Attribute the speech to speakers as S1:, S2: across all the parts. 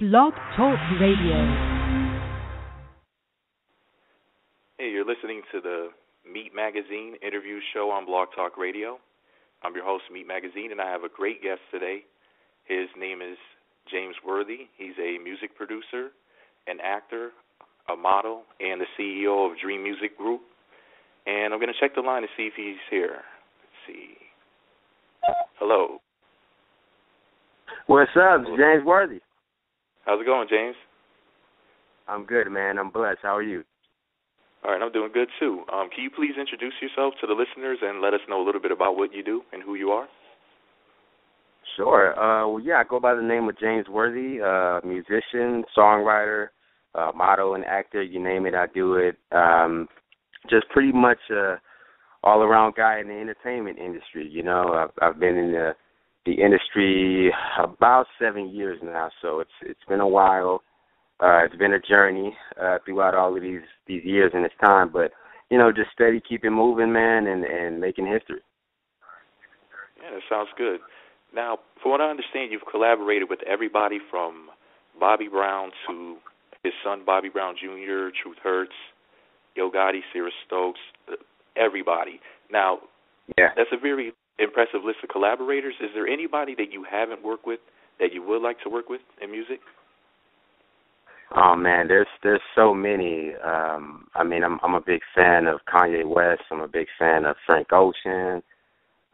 S1: Blog Talk Radio.
S2: Hey, you're listening to the MEET Magazine interview show on Blog Talk Radio. I'm your host, MEET Magazine, and I have a great guest today. His name is James Worthy. He's a music producer, an actor, a model, and the CEO of Dream Musik Group. And I'm going to check the line to see if he's here. Let's see. Hello.
S3: What's up, James Worthy?
S2: How's it going, James?
S3: I'm good, man. I'm blessed. How are you?
S2: All right, I'm doing good too. Um, can you please introduce yourself to the listeners and let us know a little bit about what you do and who you are?
S3: Sure. Uh, well, yeah, I go by the name of James Worthy, uh, musician, songwriter, uh, model, and actor. You name it, I do it. Um, just pretty much a all-around guy in the entertainment industry. You know, I've, I've been in the the industry about seven years now, so it's it's been a while. Uh, it's been a journey uh, throughout all of these these years and this time, but you know, just steady keeping moving, man, and and making history.
S2: Yeah, that sounds good. Now, from what I understand, you've collaborated with everybody from Bobby Brown to his son Bobby Brown Jr., Truth Hurts, Yo Gotti, Sarah Stokes, everybody. Now,
S3: yeah,
S2: that's a very impressive list of collaborators. Is there anybody that you haven't worked with that you would like to work with in music?
S3: Oh man, there's there's so many. Um, I mean, I'm I'm a big fan of Kanye West. I'm a big fan of Frank Ocean.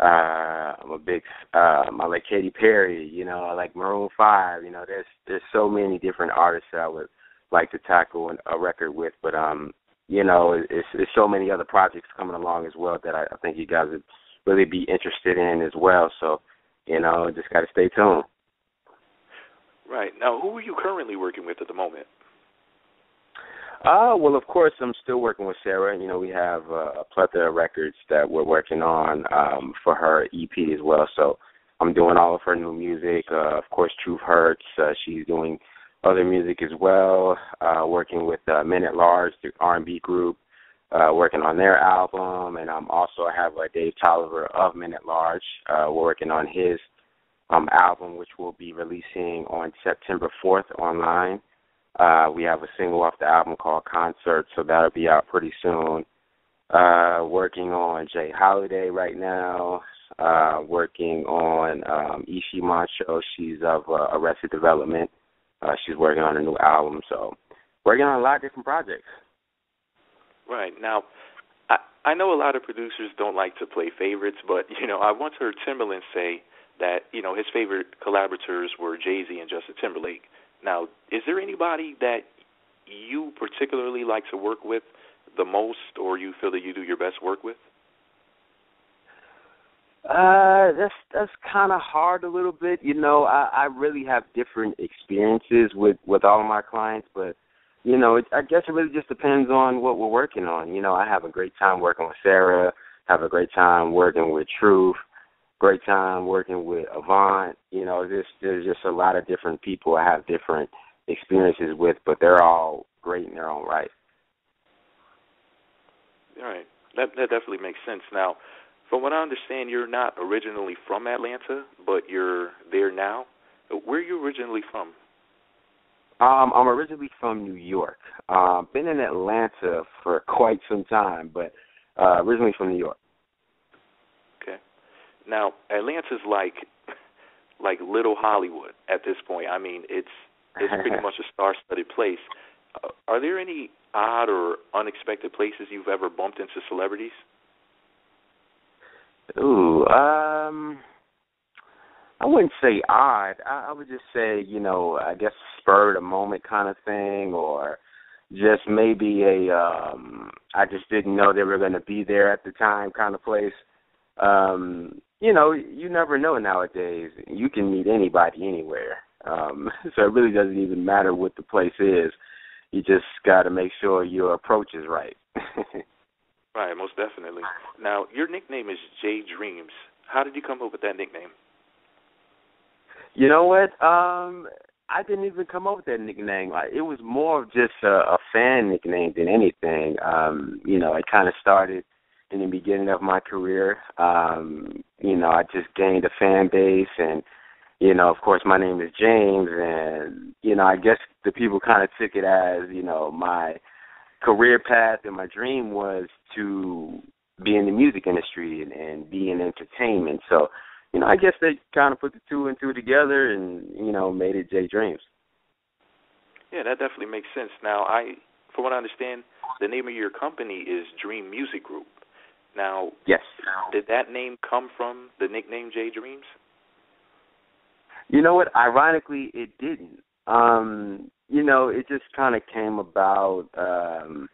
S3: Uh, I'm a big um, I like Katy Perry. You know, I like Maroon Five. You know, there's there's so many different artists that I would like to tackle a record with. But um, you know, it's it's so many other projects coming along as well that I, I think you guys would really be interested in as well. So, you know, just got to stay tuned.
S2: Right. Now, who are you currently working with at the moment?
S3: Uh, well, of course, I'm still working with Sarah. You know, we have uh, a plethora of records that we're working on um, for her EP as well. So I'm doing all of her new music. Uh, of course, Truth Hurts. Uh, she's doing other music as well. Uh, working with uh, Men at Large, the R&B group uh, working on their album, and um, also I have uh, Dave Tolliver of Men at Large. Uh, we're working on his um, album, which will be releasing on September 4th online. Uh, we have a single off the album called Concert, so that'll be out pretty soon. Uh, working on J. Holiday right now. Uh, working on um, Eshe Montsho. She's of uh, Arrested Development. Uh, she's working on a new album, so working on a lot of different projects.
S2: Right. Now, I I know a lot of producers don't like to play favorites, but you know, I once heard Timbaland say that, you know, his favorite collaborators were Jay-Z and Justin Timberlake. Now, is there anybody that you particularly like to work with the most or you feel that you do your best work with?
S3: Uh, that's that's kind of hard a little bit. You know, I I really have different experiences with with all of my clients, but you know, it, I guess it really just depends on what we're working on. You know, I have a great time working with Sarah, have a great time working with Truth, great time working with Avant. You know, there's there's just a lot of different people I have different experiences with, but they're all great in their own right.
S2: All right, that that definitely makes sense. Now, from what I understand, you're not originally from Atlanta, but you're there now. Where are you originally from?
S3: Um, I'm originally from New York. Uh, been in Atlanta for quite some time, but uh, originally from New York.
S2: Okay. Now Atlanta's like like little Hollywood at this point. I mean, it's it's pretty much a star-studded place. Uh, are there any odd or unexpected places you've ever bumped into celebrities?
S3: Ooh, um, I wouldn't say odd. I, I would just say, you know, I guess spur of the moment kind of thing, or just maybe a um I just didn't know they were going to be there at the time kind of place. Um, you know, you never know nowadays. You can meet anybody anywhere. Um, so it really doesn't even matter what the place is. You just got to make sure your approach is right.
S2: right, most definitely. Now, your nickname is J Dreams. How did you come up with that nickname?
S3: You know what? Um, I didn't even come up with that nickname. Like It was more of just a, a fan nickname than anything. Um, you know, it kind of started in the beginning of my career. Um, you know, I just gained a fan base and you know, of course, my name is James, and you know, I guess the people kind of took it as you know my career path and my dream was to be in the music industry and, and be in entertainment. So, you know, I guess they kind of put the two and two together, and you know, made it J Dreams.
S2: Yeah, that definitely makes sense. Now, I, from what I understand, the name of your company is Dream Musik Group. Now,
S3: yes,
S2: did that name come from the nickname J Dreams?
S3: You know what? Ironically, it didn't. Um, you know, it just kind of came about. Um,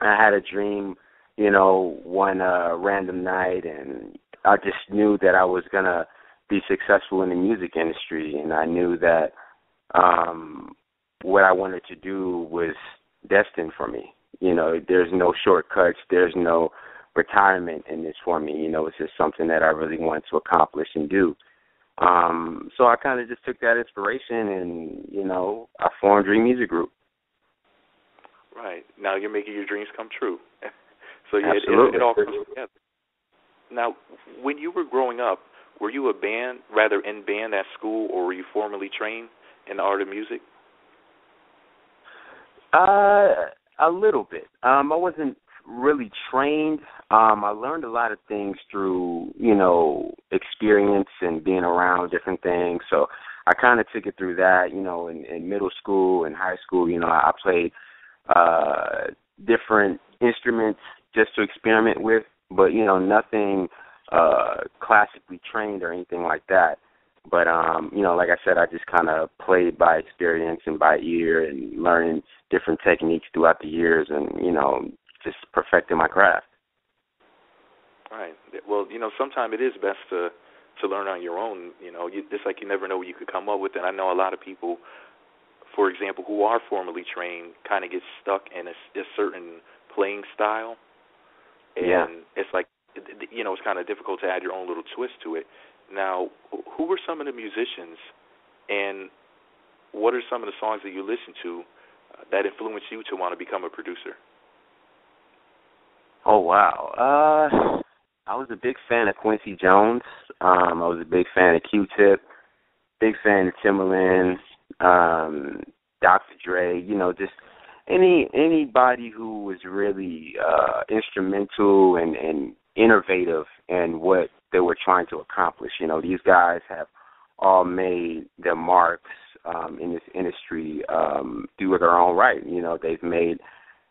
S3: I had a dream, you know, one uh, random night, and I just knew that I was gonna be successful in the music industry, and I knew that um, what I wanted to do was destined for me. You know, there's no shortcuts. There's no retirement in this for me. You know, it's just something that I really want to accomplish and do. Um, so I kind of just took that inspiration and, you know, I formed Dream Musik Group.
S2: Right. Now you're making your dreams come true. so yeah,
S3: Absolutely.
S2: it, it all comes together. Now, when you were growing up, were you a band, rather in band at school, or were you formally trained in the art of music?
S3: Uh, a little bit. Um, I wasn't really trained. Um, I learned a lot of things through, you know, experience and being around different things. So I kind of took it through that, you know, in, in middle school and high school, you know, I I played uh different instruments just to experiment with, but you know, nothing uh classically trained or anything like that. But um, you know, like I said, I just kind of played by experience and by ear and learning different techniques throughout the years and, you know, just perfecting my craft.
S2: Right. Well, you know, sometimes it is best to to learn on your own. You know, you, it's like you never know what you could come up with. And I know a lot of people, for example, who are formally trained, kind of get stuck in a, a certain playing style, and
S3: yeah.
S2: it's like, you know, it's kind of difficult to add your own little twist to it. Now, who were some of the musicians, and what are some of the songs that you listen to uh, that influenced you to want to become a producer?
S3: Oh wow. Uh I was a big fan of Quincy Jones. Um I was a big fan of Q-Tip, big fan of Timbaland, um Dr. Dre, you know, just any anybody who was really uh instrumental and and innovative in what they were trying to accomplish. You know, these guys have all made their marks um in this industry um through their own right. You know, they've made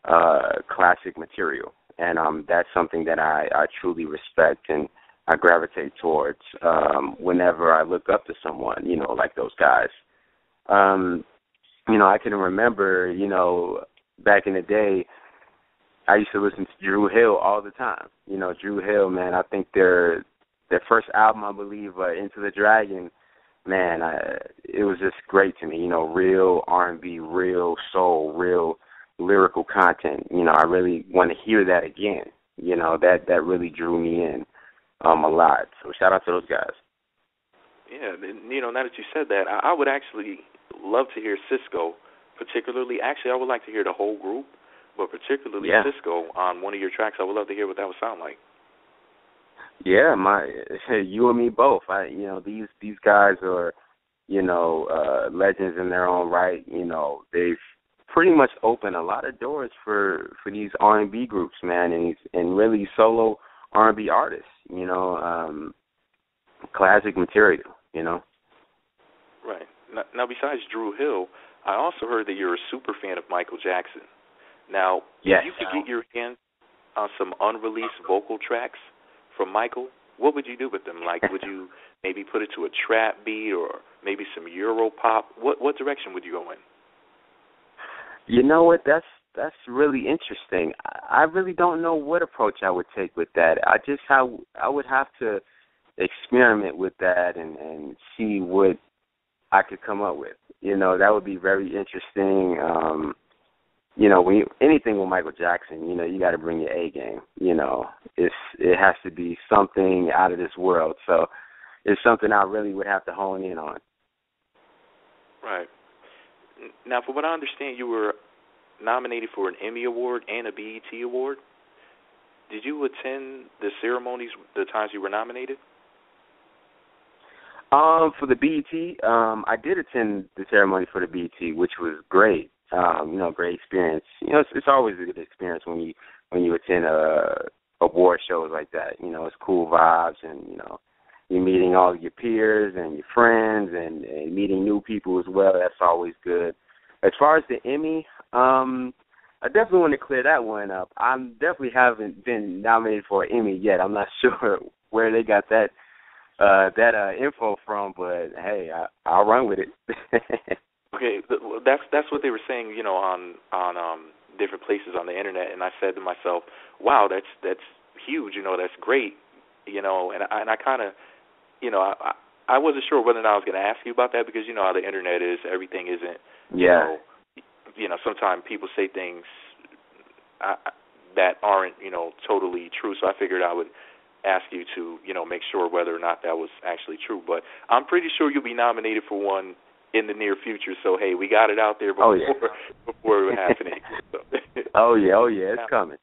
S3: uh classic material and um, that's something that I, I truly respect and I gravitate towards um, whenever I look up to someone, you know, like those guys. Um, you know, I can remember, you know, back in the day, I used to listen to Dru Hill all the time. You know, Dru Hill, man, I think their their first album, I believe, uh, Into the Dragon, man, I, it was just great to me. You know, real R&B, real soul, real lyrical content. You know, I really want to hear that again. You know, that that really drew me in um a lot. So shout out to those guys.
S2: Yeah, and, you know, now that you said that, I, I would actually love to hear Sisqó, particularly. Actually, I would like to hear the whole group, but particularly
S3: yeah.
S2: Sisqó on one of your tracks. I would love to hear what that would sound like.
S3: Yeah, my you and me both. I you know these these guys are you know uh legends in their own right. You know they've pretty much opened a lot of doors for for these R and B groups, man, and and really solo R and B artists. You know, um, classic material. You know.
S2: Right now, besides Dru Hill, I also heard that you're a super fan of Michael Jackson. Now,
S3: yes.
S2: if you could get your hands on some unreleased vocal tracks from Michael, what would you do with them? Like, would you maybe put it to a trap beat or maybe some Euro pop? What what direction would you go in?
S3: You know what? That's that's really interesting. I really don't know what approach I would take with that. I just how I would have to experiment with that and and see what I could come up with. You know, that would be very interesting. Um you know, when you, anything with Michael Jackson, you know, you got to bring your A game. You know, it's it has to be something out of this world. So, it's something I really would have to hone in on.
S2: Right. Now, from what I understand, you were nominated for an Emmy Award and a BET Award. Did you attend the ceremonies the times you were nominated?
S3: Um, for the BET, um, I did attend the ceremony for the BET, which was great. Um, you know, great experience. You know, it's, it's always a good experience when you when you attend a award shows like that. You know, it's cool vibes, and you know, you're meeting all your peers and your friends, and, and meeting new people as well. That's always good. As far as the Emmy, um, I definitely want to clear that one up. I definitely haven't been nominated for an Emmy yet. I'm not sure where they got that uh that uh info from, but hey, I, I'll run with it.
S2: okay, that's that's what they were saying, you know, on on um different places on the internet, and I said to myself, "Wow, that's that's huge. You know, that's great. You know, and I, and I kind of, you know, I I wasn't sure whether or not I was going to ask you about that because you know how the internet is. Everything isn't.
S3: yeah.
S2: You know, you know, sometimes people say things uh, that aren't, you know, totally true. So I figured I would ask you to, you know, make sure whether or not that was actually true. But I'm pretty sure you'll be nominated for one in the near future. So hey, we got it out there before
S3: oh, yeah.
S2: before it happening.
S3: oh yeah, oh yeah, it's coming.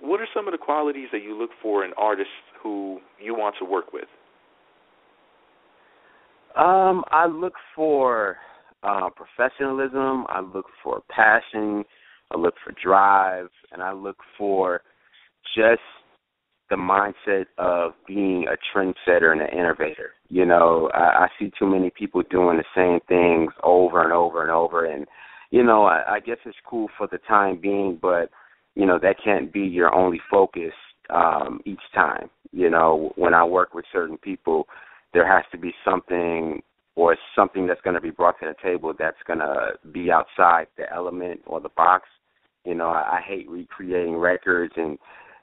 S2: What are some of the qualities that you look for in artists who you want to work with?
S3: Um, I look for uh, professionalism. I look for passion. I look for drive, and I look for just the mindset of being a trendsetter and an innovator. You know, I, I see too many people doing the same things over and over and over, and you know, I, I guess it's cool for the time being, but you know that can't be your only focus um, each time. You know, when I work with certain people, there has to be something or something that's going to be brought to the table that's going to be outside the element or the box. You know, I, I hate recreating records and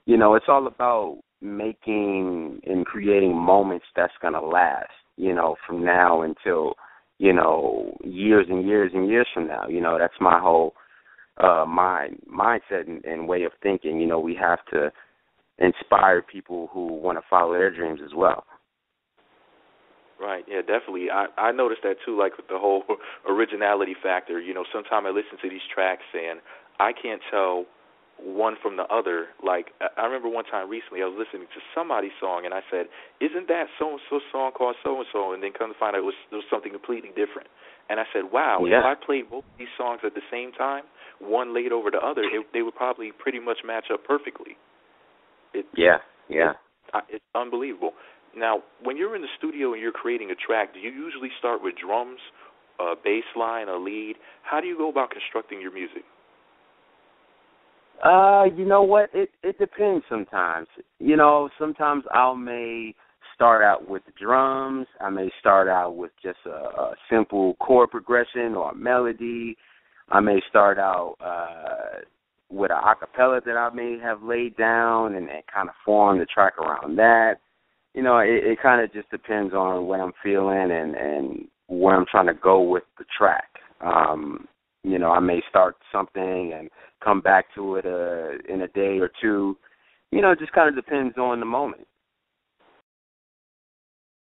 S3: you know, it's all about making and creating moments that's going to last, you know, from now until, you know, years and years and years from now. You know, that's my whole uh mind mindset and, and way of thinking. You know, we have to inspire people who want to follow their dreams as well.
S2: Right. Yeah, definitely. I I noticed that too, like with the whole originality factor. You know, sometimes I listen to these tracks and I can't tell one from the other. Like I remember one time recently, I was listening to somebody's song, and I said, "Isn't that so and so song called so and so?" And then come to find out it was it was something completely different. And I said, "Wow,
S3: yeah.
S2: if I played both these songs at the same time, one laid over the other, it, they would probably pretty much match up perfectly."
S3: It, yeah, yeah,
S2: it, it's unbelievable. Now, when you're in the studio and you're creating a track, do you usually start with drums, a bass line, a lead? How do you go about constructing your music?
S3: Uh, you know what? It it depends sometimes. You know, sometimes I may start out with the drums. I may start out with just a, a simple chord progression or a melody. I may start out uh with a acapella that I may have laid down and, and kind of form the track around that. You know, it, it kind of just depends on what I'm feeling and and where I'm trying to go with the track. Um, you know, I may start something and come back to it uh, in a day or two. You know, it just kind of depends on the moment.